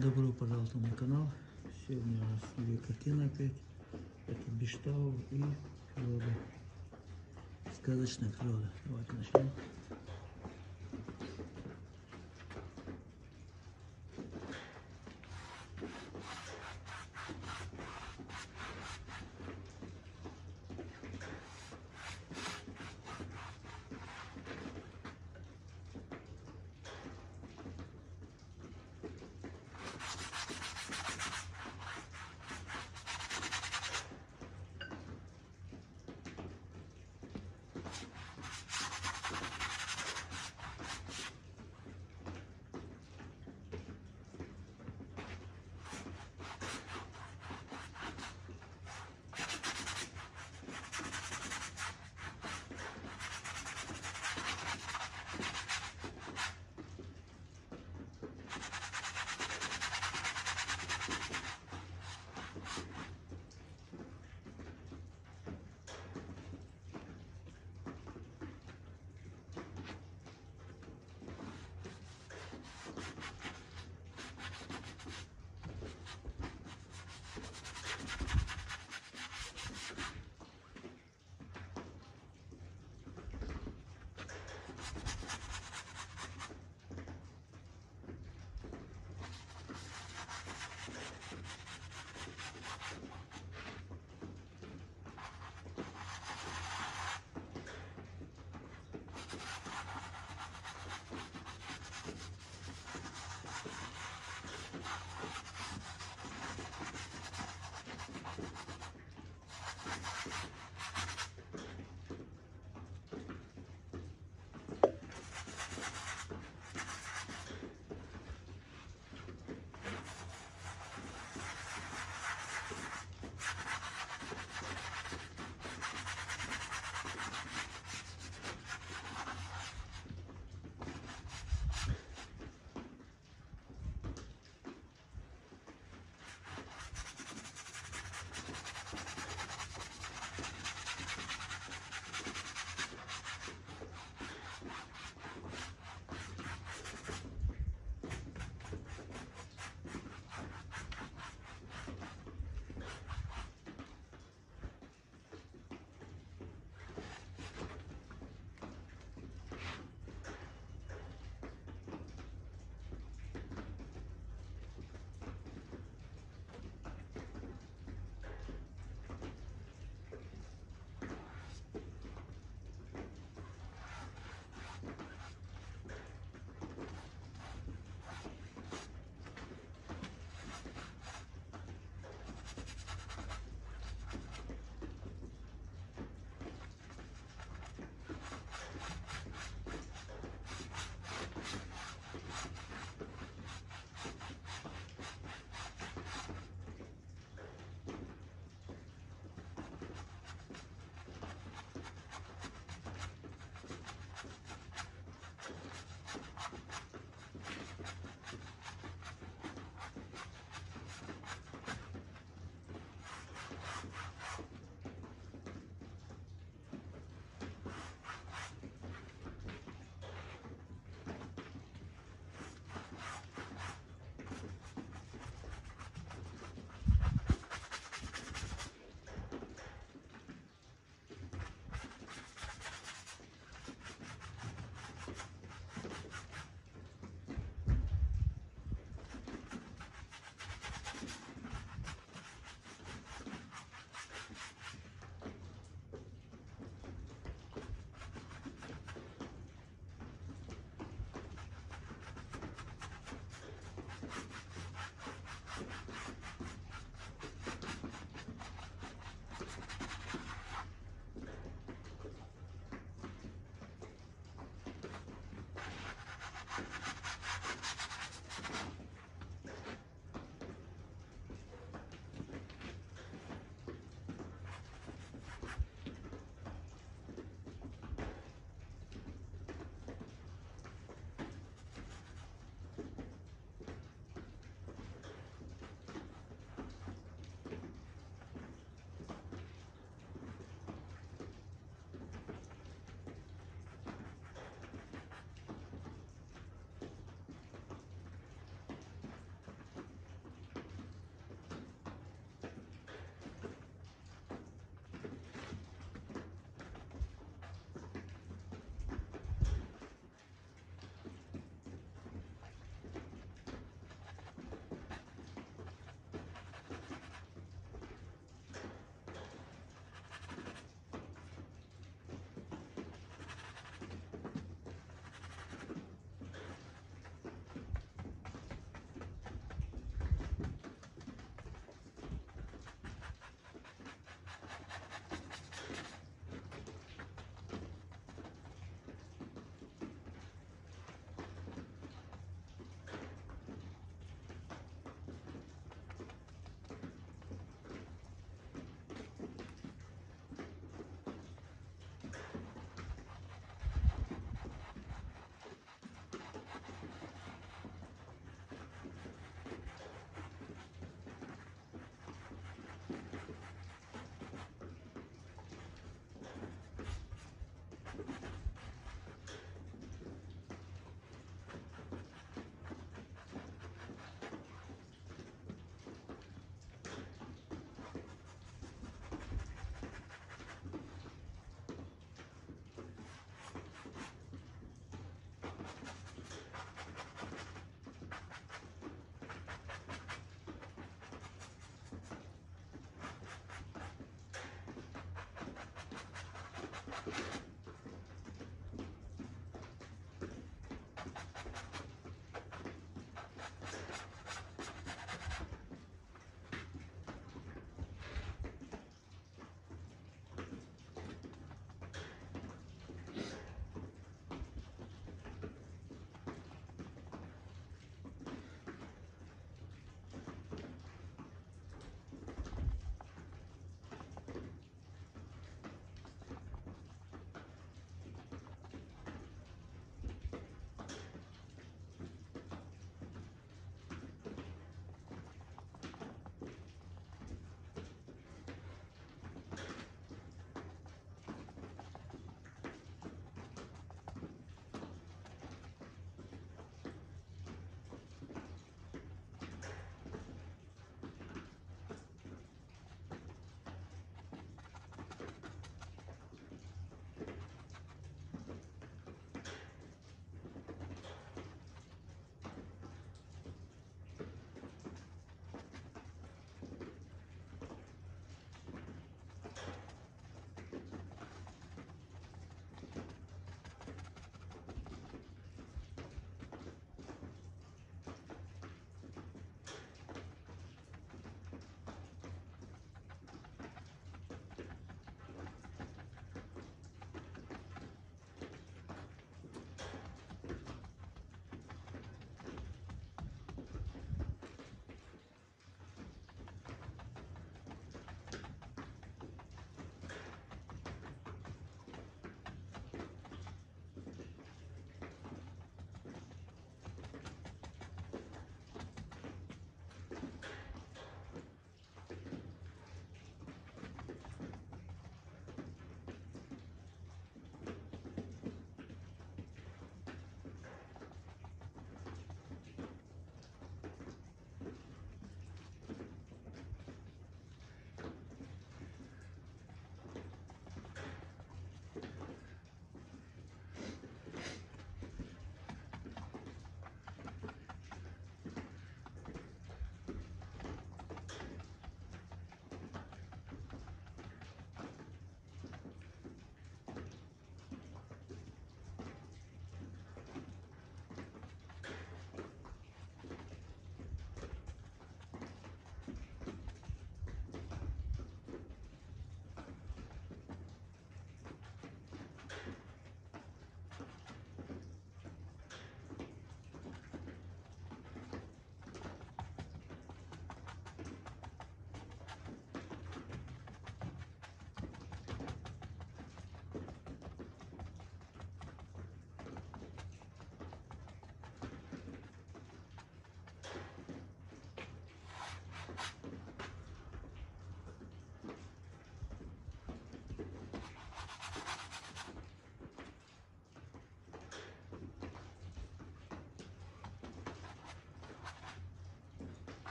Добро пожаловать на мой канал. Сегодня у нас две картины опять. Это Биштау и природа. Сказочная природа. Давайте начнем.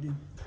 do.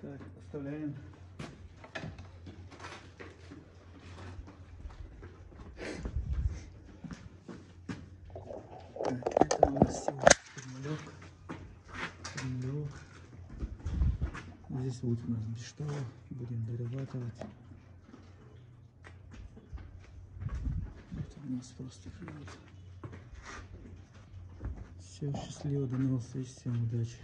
Так, вставляем. Так, это у нас всего формулек. Формулек. Здесь вот у нас биштал. Будем дорабатывать. Это у нас просто клеит. Все, счастливо, до новых встреч, всем удачи.